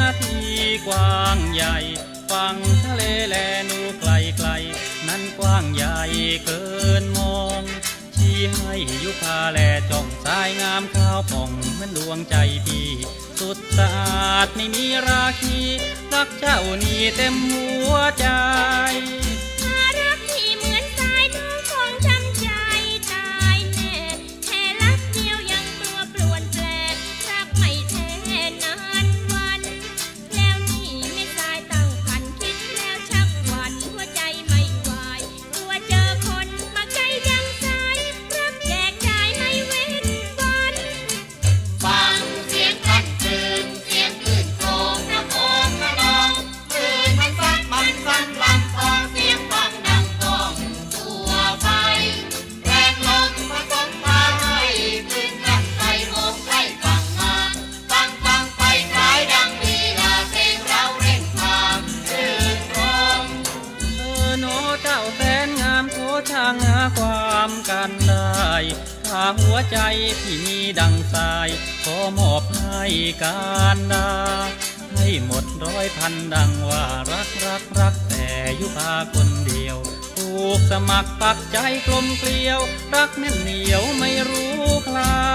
นาทีกว้างใหญ่ฟังทะเลแลนูไกลไกล นั้นกว้างใหญ่เกินมอง ชี้ให้ยุพาแลจ้องสายงามข้าวผ่องเหมือนดวงใจพี่ สุดสะอาดไม่มีราคี รักเจ้านี่เต็มหัวใจ โนเจ้าแสนงามโทช่างหาความกันได้ถ้าหัวใจที่มีดังสาย ขอมอบให้การดา ให้หมดร้อยพันดังว่ารักรักรักแต่ยุพาคนเดียวผูกสมัครปักใจกลมเกลียว รักแน่นเหนียวไม่รู้คลา